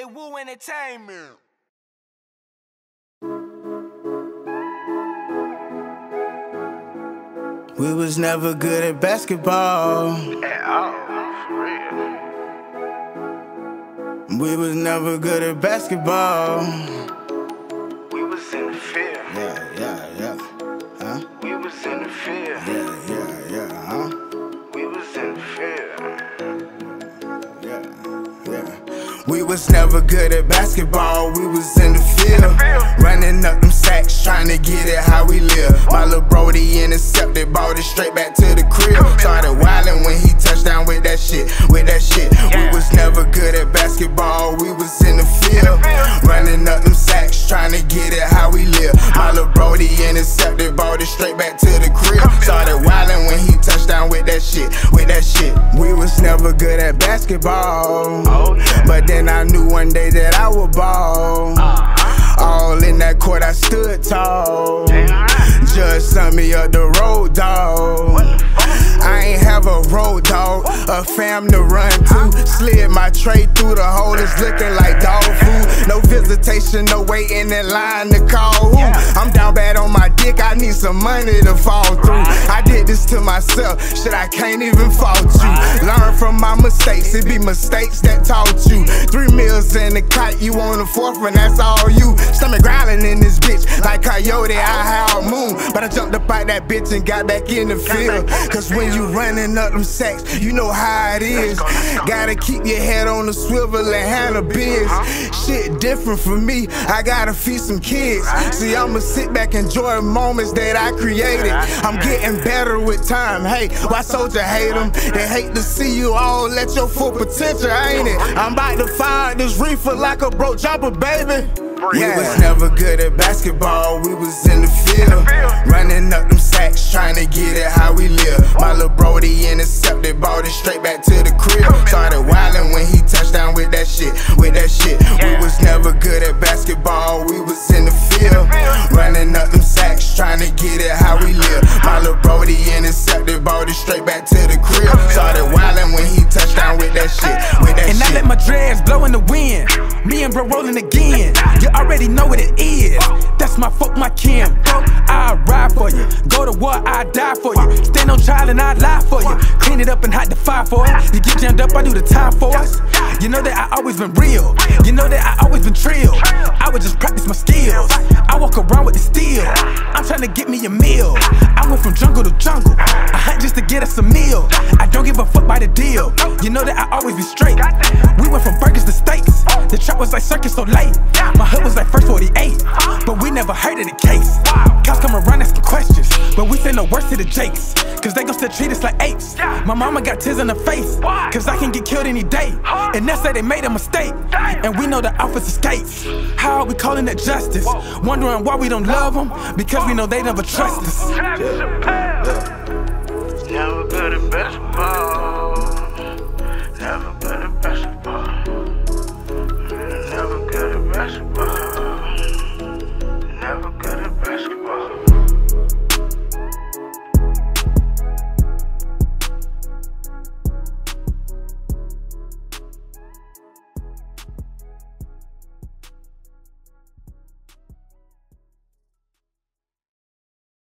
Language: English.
Hollywood Entertainment. We was never good at basketball. At all, oh, for real. We was never good at basketball. We was never good at basketball. We was in the field. Running up them sacks, trying to get it how we live. My little Brody intercepted, balled it straight back that shit, with that shit. We was never good at basketball. Oh, yeah. But then I knew one day that I would ball. All in that court, I stood tall. Just sent me up the road, dog. A fam to run to. Slid my tray through the hole, it's looking like dog food. No visitation, no waiting in line to call who. I'm down bad on my dick, I need some money to fall through. I did this to myself, shit, I can't even fault you. Learn from my mistakes, it be mistakes that taught you. Three meals in the kite, you on the fourth, and that's all you. Stomach growling in this bitch, like coyote, I howl moon. But I jumped up out that bitch and got back in the field. Cause when you running up them sacks, you know how it is. Gotta keep your head on the swivel and handle biz. Shit different for me, I gotta feed some kids. See, I'ma sit back, enjoy moments that I created. I'm getting better with time. Hey, why soldier hate them? They hate to see you all at your full potential, ain't it? I'm about to fire this reefer like a broke jumper, baby. We was never good at basketball, we was in the field. Running up them sacks, trying to get it how we intercepted, balled it straight back to the crib. Started wildin' when he touched down with that shit, with that And I let my dreads blow in the wind. Me and bro rolling again. You already know what it is. My fuck, my kin. I ride for you. Go to war, I die for you. Stand on trial and I lie for you. Clean it up and hide the fire for it. You get jammed up, I do the time for us. You know that I always been real. You know that I always been trill. I would just practice my skills. I walk around with the steel. I'm trying to get me a meal. I went from jungle to jungle. I hunt just to get us a meal. I don't give a fuck by the deal. You know that I always be straight. We went from burgers to steaks. The was like circus so late. My hood was like first 48. But we never heard of the case. Cops come around asking questions. But we say no worse to the Jakes. Cause they gon' still treat us like apes. My mama got tears in her face. Cause I can get killed any day. And they say they made a mistake. And we know the officer skates. How are we calling that justice? Wondering why we don't love them. Because we know they never trust us.